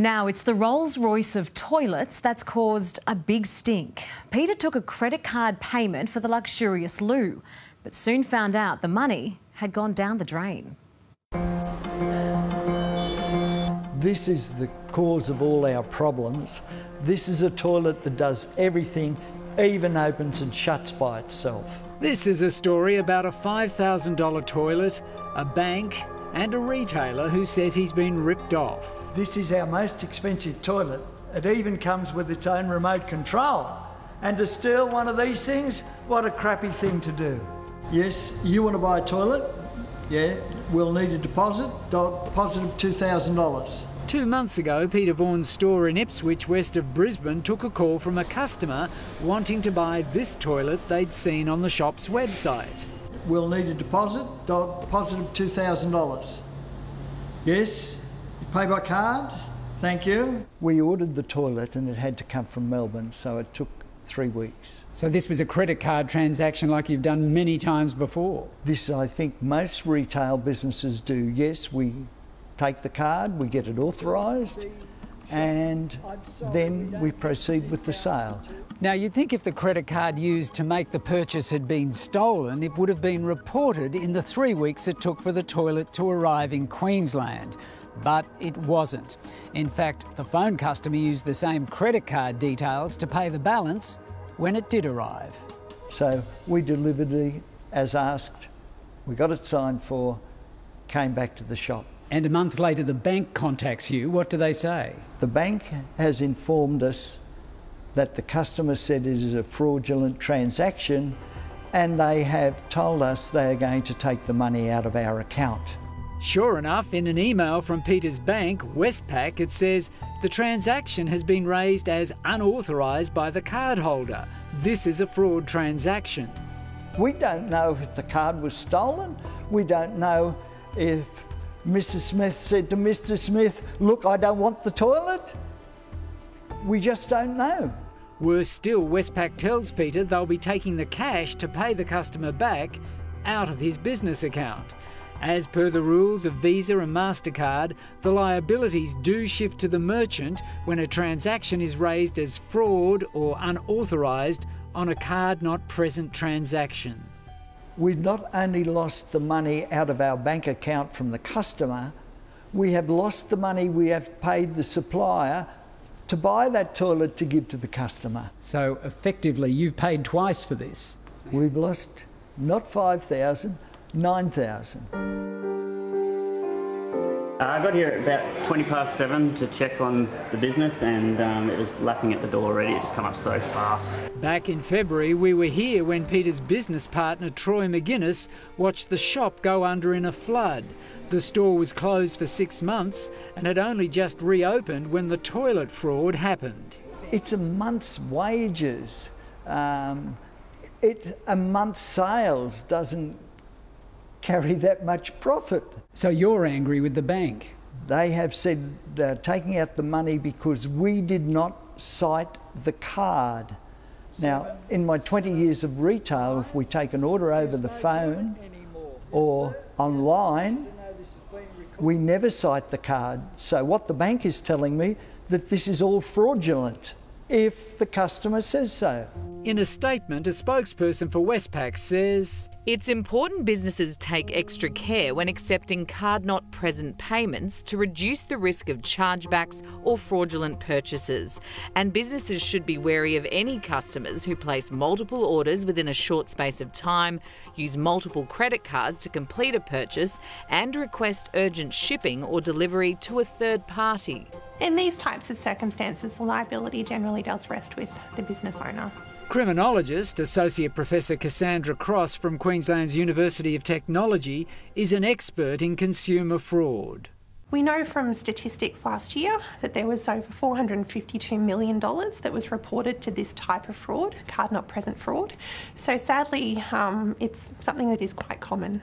Now, it's the Rolls Royce of toilets that's caused a big stink. Peter took a credit card payment for the luxurious loo, but soon found out the money had gone down the drain. This is the cause of all our problems. This is a toilet that does everything, even opens and shuts by itself. This is a story about a $5,000 toilet, a bank, and a retailer who says he's been ripped off. This is our most expensive toilet. It even comes with its own remote control. And to steal one of these things, what a crappy thing to do. Yes, you want to buy a toilet? Yeah, we'll need a deposit, deposit of $2,000. Two months ago, Peter Vaughan's store in Ipswich, west of Brisbane, took a call from a customer wanting to buy this toilet they'd seen on the shop's website. We'll need a deposit, deposit of $2,000. Yes, you pay by card? Thank you. We ordered the toilet and it had to come from Melbourne, so it took three weeks. So this was a credit card transaction like you've done many times before? This, I think, most retail businesses do. Yes, we take the card, we get it authorised, and then we proceed with the sale. Now, you'd think if the credit card used to make the purchase had been stolen, it would have been reported in the three weeks it took for the toilet to arrive in Queensland. But it wasn't. In fact, the phone customer used the same credit card details to pay the balance when it did arrive. So we delivered it as asked, we got it signed for, came back to the shop. And a month later, the bank contacts you. What do they say? The bank has informed us that the customer said it is a fraudulent transaction and they have told us they are going to take the money out of our account. Sure enough, in an email from Peter's bank, Westpac, it says the transaction has been raised as unauthorised by the cardholder. This is a fraud transaction. We don't know if the card was stolen. We don't know if Mrs. Smith said to Mr. Smith, Look, I don't want the toilet. We just don't know. Worse still, Westpac tells Peter they'll be taking the cash to pay the customer back out of his business account. As per the rules of Visa and MasterCard, the liabilities do shift to the merchant when a transaction is raised as fraud or unauthorised on a card not present transaction we've not only lost the money out of our bank account from the customer, we have lost the money we have paid the supplier to buy that toilet to give to the customer. So effectively, you've paid twice for this. We've lost not 5,000, 9,000. Uh, I got here at about 20 past 7 to check on the business and um, it was lapping at the door already. It just come up so fast. Back in February, we were here when Peter's business partner Troy McGuinness watched the shop go under in a flood. The store was closed for six months and had only just reopened when the toilet fraud happened. It's a month's wages. Um, it, a month's sales doesn't carry that much profit. So you're angry with the bank? They have said they're taking out the money because we did not sight the card. Now, in my 20 years of retail, if we take an order over the phone or online, we never sight the card. So what the bank is telling me that this is all fraudulent if the customer says so. In a statement, a spokesperson for Westpac says It's important businesses take extra care when accepting card not present payments to reduce the risk of chargebacks or fraudulent purchases. And businesses should be wary of any customers who place multiple orders within a short space of time, use multiple credit cards to complete a purchase, and request urgent shipping or delivery to a third party. In these types of circumstances, the liability generally does rest with the business owner. Criminologist Associate Professor Cassandra Cross from Queensland's University of Technology is an expert in consumer fraud. We know from statistics last year that there was over $452 million that was reported to this type of fraud, card not present fraud. So sadly, um, it's something that is quite common.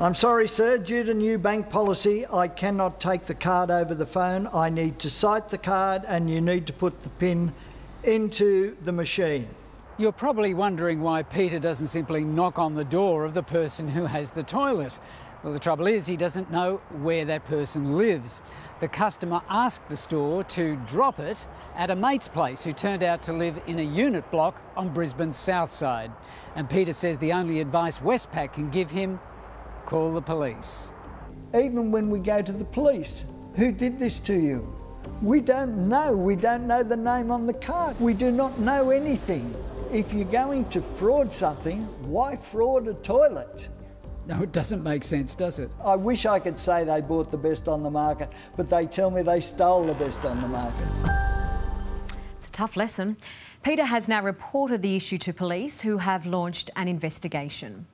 I'm sorry, sir, due to new bank policy, I cannot take the card over the phone. I need to sight the card and you need to put the PIN into the machine. You're probably wondering why Peter doesn't simply knock on the door of the person who has the toilet. Well, the trouble is, he doesn't know where that person lives. The customer asked the store to drop it at a mate's place who turned out to live in a unit block on Brisbane's south side. And Peter says the only advice Westpac can give him call the police. Even when we go to the police, who did this to you? We don't know. We don't know the name on the card. We do not know anything. If you're going to fraud something, why fraud a toilet? No, it doesn't make sense, does it? I wish I could say they bought the best on the market, but they tell me they stole the best on the market. It's a tough lesson. Peter has now reported the issue to police, who have launched an investigation.